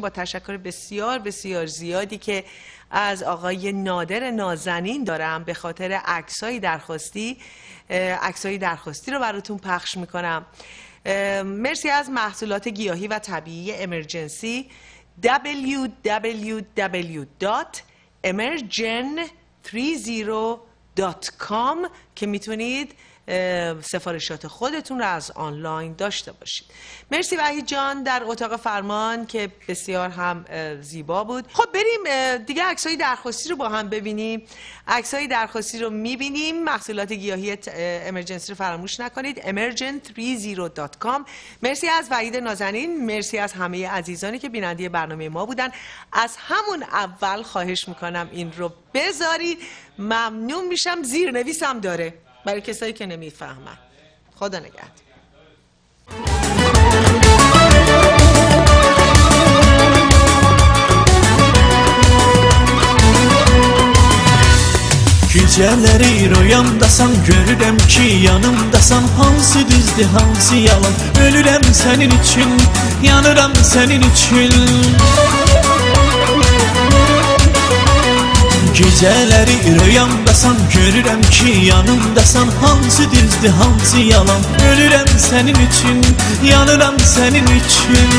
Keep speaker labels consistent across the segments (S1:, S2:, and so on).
S1: با تشکر بسیار بسیار زیادی که از آقای نادر نازنین دارم. به خاطر عکسای درخواستی عکسای درخواستی رو براتون پخش می‌کنم. مرسی از محصولات گیاهی و طبیعی امرجنسی. www.emergen30.com که می‌تونید سفارشات خودتون رو از آنلاین داشته باشید. مرسی وحید جان در اتاق فرمان که بسیار هم زیبا بود. خب بریم دیگه عکسای درخواستی رو با هم ببینیم. عکسای درخواستی رو می‌بینیم. محصولات گیاهی امرجنسی رو فراموش نکنید. emergent30.com مرسی از وحید نازنین. مرسی از همه عزیزانی که بیننده برنامه ما بودن. از همون اول خواهش می‌کنم این رو بذارید. ممنون میشم. زیرنویسم داره. برای کسایی که نمیفهمن خدا نگهد
S2: Gecələri rüyamdasan görürəm ki yanımdasan Hansı düzdür, hansı yalan Ölürəm sənin üçün, yanıram sənin üçün Gecələri rüyamdasan görürəm ki yanımdasan Hansı düzdür, hansı yalan. Ölürəm sənin üçün, yanıram sənin üçün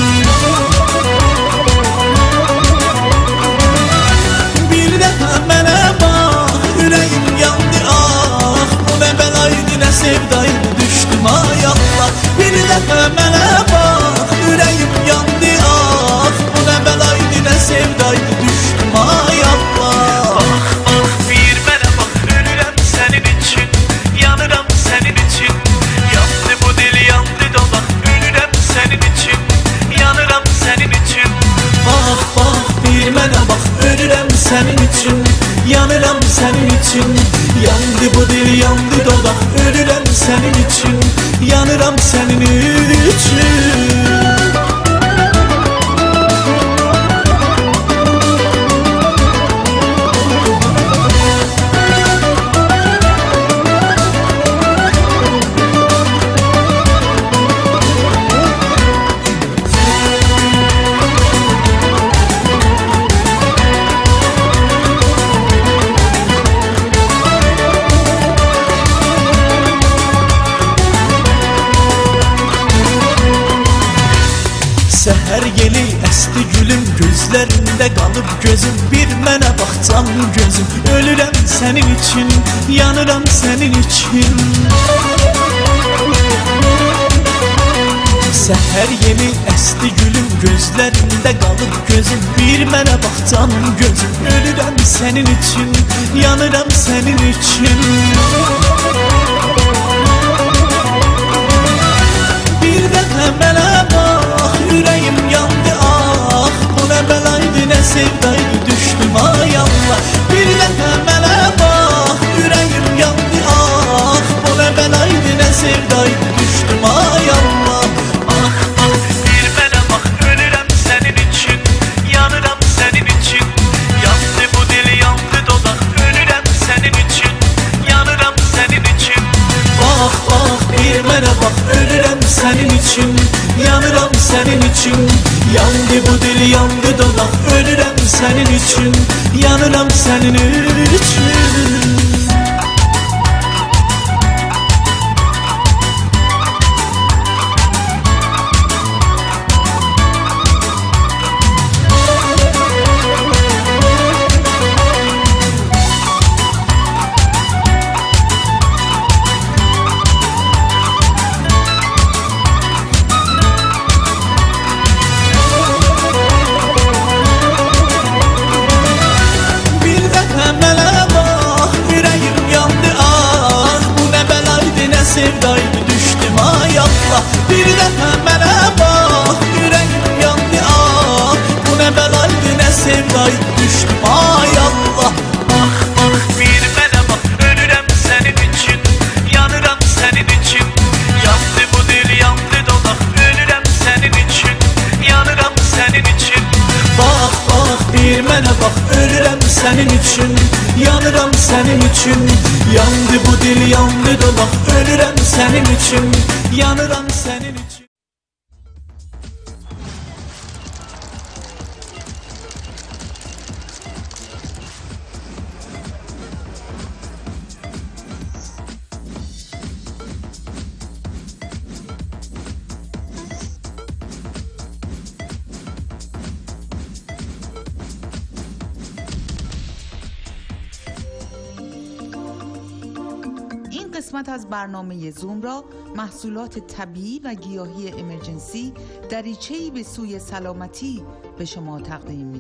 S2: Bir dəfə mənə Yandı bu dil, yandı dolaq Ölürəm sənin üçün Yanıram sənin üçün gülüm Gözlərində qalıb gözüm. Bir mənə bax canım gözüm. Ölürəm sənin üçün Yanıram sənin üçün Səhər yeli əsti gülüm Gözlərində qalıb gözüm. Bir mənə bax canım gözüm. Ölürəm sənin üçün Yanıram sənin üçün sənin üçün Yanıram sənin üçün Yandı bu dil, yandı dodaq Ölürəm sənin üçün Yanıram sənin üçün düşdüm ay Allah. Ah, ah, bir mənə bax, ölürəm sənin üçün Yanıram sənin üçün Yandı bu dil, yandı dolaq Ölürəm sənin üçün Yanıram sənin üçün Bax, bax, bir mənə bax Ölürəm sənin üçün Yanıram sənin üçün Yandı bu dil, yandı dolaq Ölürəm sənin üçün Yanıram sənin
S3: قسمت از برنامه زوم را محصولات طبیعی و گیاهی امرجنسی دریچه‌ای به سوی سلامتی به شما تقدیم می